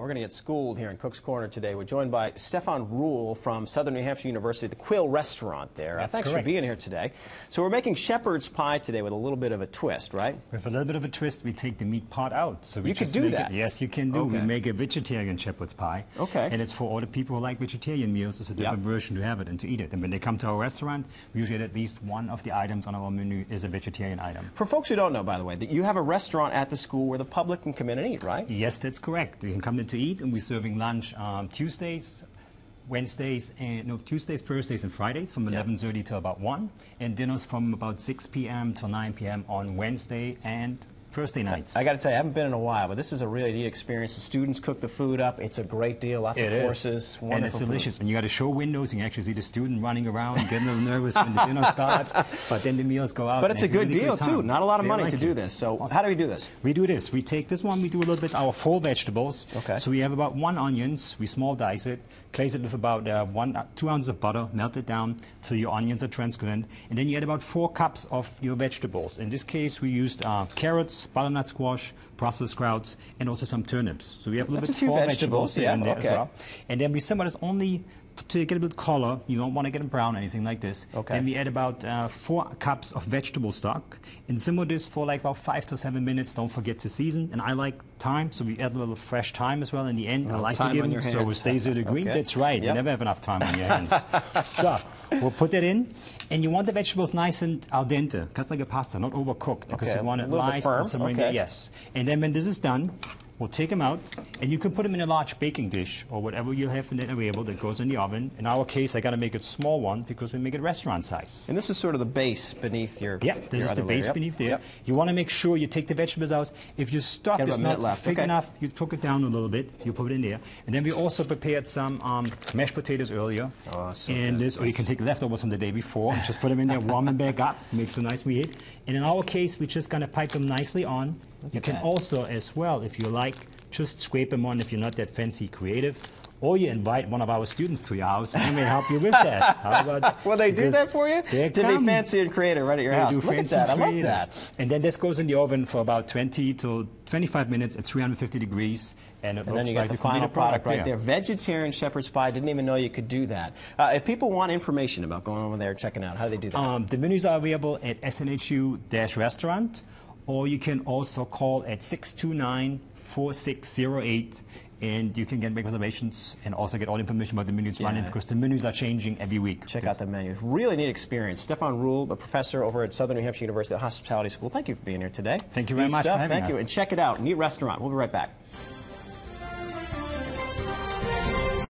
We're going to get schooled here in Cook's Corner today. We're joined by Stefan Ryll from Southern New Hampshire University, the Quill Restaurant there. That's Thanks correct. for being here today. So we're making shepherd's pie today with a little bit of a twist, right? With a little bit of a twist, we take the meat part out. So we You just do that? It, yes, you can do. We make a vegetarian shepherd's pie. Okay. And it's for all the people who like vegetarian meals. It's a different Yep. version to have it and to eat it. And when they come to our restaurant, we usually at least one of the items on our menu is a vegetarian item. For folks who don't know, by the way, that you have a restaurant at the school where the public can come in and eat, right? Yes, that's correct. You can come to eat, and we're serving lunch um, Tuesdays, Wednesdays, and no Tuesdays, Thursdays, and Fridays from Yeah. 11:30 to about one, and dinners from about 6 p.m. to 9 p.m. on Wednesday and Thursday nights. I got to tell you, I haven't been in a while, but this is a really neat experience. The students cook the food up. It's a great deal. Lots It of is. courses. and it's food. delicious. And you got to show windows, you can actually see the student running around, getting a little nervous when the dinner starts. But then the meals go out. But it's a have really good deal, time. too. Not a lot of They money like to do this. So Awesome. how do we do this? We do this. We take this one, we do a little bit our full vegetables. Okay. So we have about one onions, we small dice it, glaze it with about uh, one, uh, two ounces of butter, melt it down till your onions are translucent, and then you add about four cups of your vegetables. In this case, we used uh, carrots, butternut squash, Brussels sprouts, and also some turnips. So we have a little That's bit four vegetables, here yeah, and there okay. as well. And then we simmer this only to get a bit of color. You don't want to get it brown or anything like this. Okay. Then we add about uh, four cups of vegetable stock and simmer this for like about five to seven minutes. Don't forget to season. And I like thyme, so we add a little fresh thyme as well in the end. I like to give your so it stays to the green. Okay. That's right. You never have enough time on your hands. so we'll put that in, and you want the vegetables nice and al dente, just like a pasta, not overcooked, because Okay, you want it nice firm, and simmering. okay. Yes. And then when this is done. We'll take them out, and you can put them in a large baking dish or whatever you have in there available that goes in the oven. In our case, I got to make it small one because we make it restaurant size. And this is sort of the base beneath your. Yeah, this your is the base beneath there. Yep. You want to make sure you take the vegetables out. If your stock is not left. thick Okay. enough, you cook it down a little bit. You put it in there, and then we also prepared some um, mashed potatoes earlier. Oh, so and this, or you can take leftovers from the day before, and just put them in there, warm them back up, makes a nice meat. And in our case, we're just gonna pipe them nicely on. You can that. also, as well, if you like, just scrape them on if you're not that fancy creative. Or you invite one of our students to your house, and they may help you with that. How about Will they do that for you? To be fancy and creative right at your house. Look at that. I love that. And then this goes in the oven for about 20 to 25 minutes at 350 degrees, and it And then you like the the final completed product right there. Vegetarian shepherd's pie. Didn't even know you could do that. Uh, if people want information about going over there and checking out, how do they do that? Um, the menus are available at SNHU-restaurant, or you can also call at 629-4608, and you can get make reservations and also get all information about the menus running because the menus are changing every week. Check out the menus. Really neat experience. Stefan Ryll, a professor over at Southern New Hampshire University Hospitality School. Thank you for being here today. Thank you very Neat much for stuff. having Thank you. And check it out. Neat restaurant. We'll be right back.